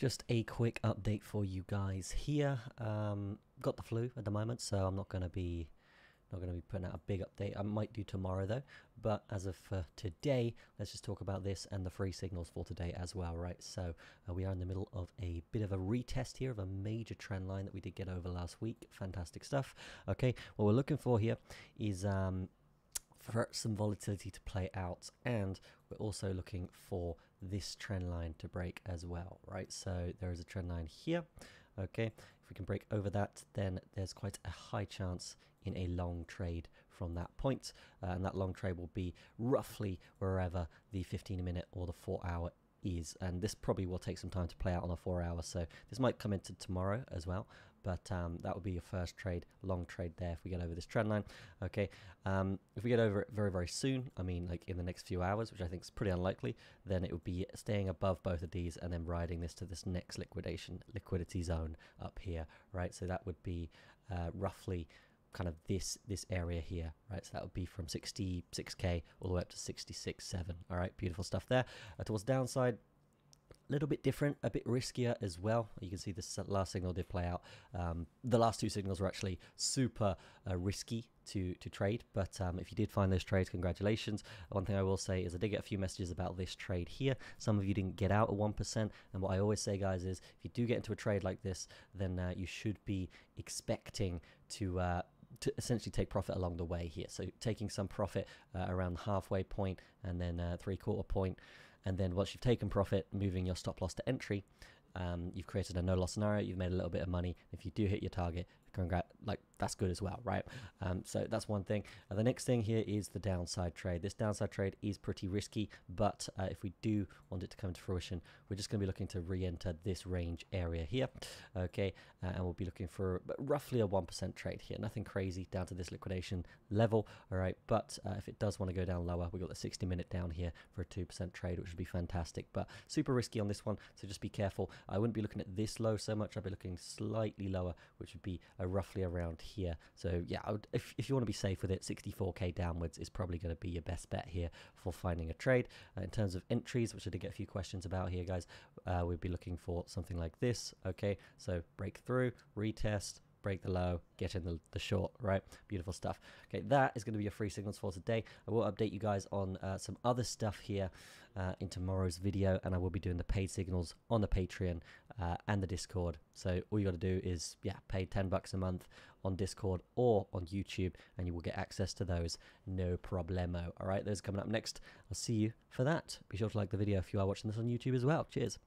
Just a quick update for you guys here. Um, got the flu at the moment, so I'm not going to be not going to be putting out a big update. I might do tomorrow though. But as of uh, today, let's just talk about this and the free signals for today as well, right? So uh, we are in the middle of a bit of a retest here of a major trend line that we did get over last week. Fantastic stuff. Okay, what we're looking for here is um, for some volatility to play out and we're also looking for this trend line to break as well right? So there is a trend line here okay? If we can break over that then there's quite a high chance in a long trade from that point. Uh, and that long trade will be roughly wherever the 15 minute or the 4 hour is and this probably will take some time to play out on a four hour so this might come into tomorrow as well but um, that will be your first trade long trade there if we get over this trend line okay? Um, if we get over it very very soon I mean like in the next few hours which I think is pretty unlikely then it would be staying above both of these and then riding this to this next liquidation liquidity zone up here right? So that would be uh, roughly kind of this this area here right so that would be from 66k all the way up to 66.7 all right beautiful stuff there uh, towards the downside a little bit different, a bit riskier as well. You can see this last signal did play out. Um, the last two signals were actually super uh, risky to, to trade, but um, if you did find those trades, congratulations. One thing I will say is I did get a few messages about this trade here. Some of you didn't get out at 1%, and what I always say, guys, is if you do get into a trade like this, then uh, you should be expecting to uh, to essentially take profit along the way here. So taking some profit uh, around the halfway point and then uh, three quarter point, and then once you've taken profit, moving your stop loss to entry, um, you've created a no loss scenario, you've made a little bit of money. If you do hit your target, congrats, like that's good as well, right? Um, so that's one thing. Uh, the next thing here is the downside trade. This downside trade is pretty risky, but uh, if we do want it to come to fruition, we're just going to be looking to re-enter this range area here, okay? Uh, and we'll be looking for roughly a 1% trade here. Nothing crazy down to this liquidation level, all right? But uh, if it does want to go down lower, we've got the 60 minute down here for a 2% trade, which would be fantastic, but super risky on this one, so just be careful. I wouldn't be looking at this low so much. I'd be looking slightly lower, which would be uh, roughly around here. So yeah, if, if you want to be safe with it, 64k downwards is probably going to be your best bet here for finding a trade. Uh, in terms of entries, which I did get a few questions about here, guys, uh, we'd be looking for something like this. Okay, so break through, retest, break the low, get in the, the short, right? Beautiful stuff. Okay, that is going to be your free signals for today. I will update you guys on uh, some other stuff here uh, in tomorrow's video, and I will be doing the paid signals on the Patreon uh, and the Discord. So all you got to do is, yeah, pay 10 bucks a month on Discord or on YouTube, and you will get access to those, no problemo. All right, those coming up next. I'll see you for that. Be sure to like the video if you are watching this on YouTube as well. Cheers.